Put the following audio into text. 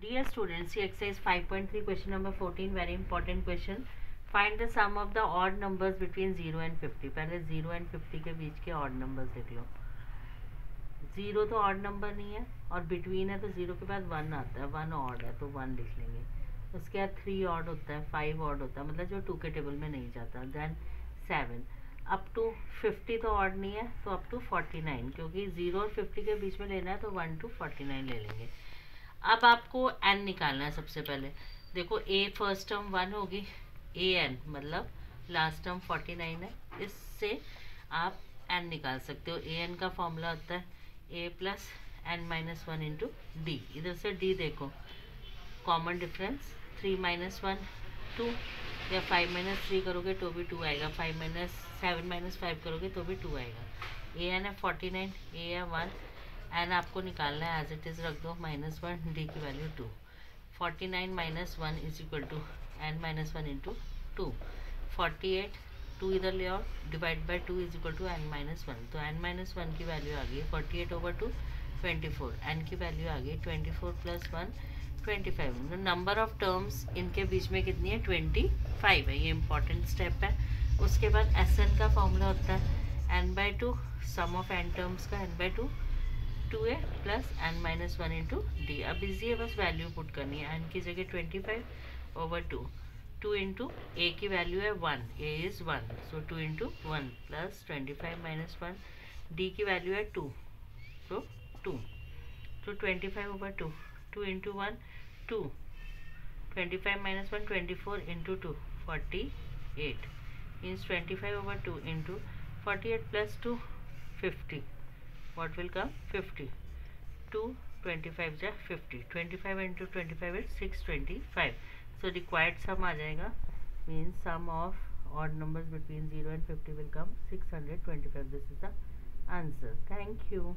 Dear students, see exercise 5.3 question number 14 very important question. Find the sum of the odd numbers between 0 and 50. पहले 0 and 50 के बीच के odd numbers लिख लो। Zero तो odd number नहीं है और बिटवीन है तो ज़ीरो के बाद वन आता है वन ऑड है तो वन लिख लेंगे। उसके बाद थ्री ऑड होता है फाइव ऑड होता है मतलब जो टू के टेबल में नहीं जाता। Then seven up to fifty तो ऑड नहीं है तो अप टू फोर्टी नाइन क्योंकि ज़ीरो और फिफ्टी के बीच में लेना है तो वन टू फोर्टी नाइन ले लेंगे। अब आपको एन निकालना है सबसे पहले। देखो ए फ़र्स्ट टर्म वन होगी। ए एन मतलब लास्ट टर्म फोर्टी नाइन है। इससे आप एन निकाल सकते हो। ए एन का फॉर्मूला होता है। A plus N minus one into D इधर से डी देखो। Common difference three minus one two या फाइव माइनस थ्री करोगे तो भी टू आएगा। Five minus seven minus five करोगे तो भी टू आएगा। ए एन है फोर्टी नाइन ए है वन एन आपको निकालना है एज इट इज़ रख दो माइनस वन डी की value two forty nine minus one is equal to N minus one into two forty eight two इधर ले आओ divide by two is equal to N minus one तो N minus one की value आ गई forty eight over two twenty four N की value आ गई twenty four plus one twenty five number of terms इनके बीच में कितनी है? ट्वेंटी फाइव है। ये इंपॉर्टेंट स्टेप है। उसके बाद एस एन का फॉर्मूला होता है। N by two sum of N terms का N by two two A plus N minus one into D अब इजी है बस वैल्यू पुट करनी है. एन की जगह twenty five over two two into A की वैल्यू है one A is one so two into one plus twenty five minus one D की वैल्यू है टू सो टू तो twenty five over two two into one two twenty five minus one twenty four into two forty eight means twenty five over two into forty eight plus two fifty what will come 50 2 25 जा 50 25 into 25 is 625 so required sum आ जाएगा means sum of odd numbers between 0 and 50 will come 625 this is the answer thank you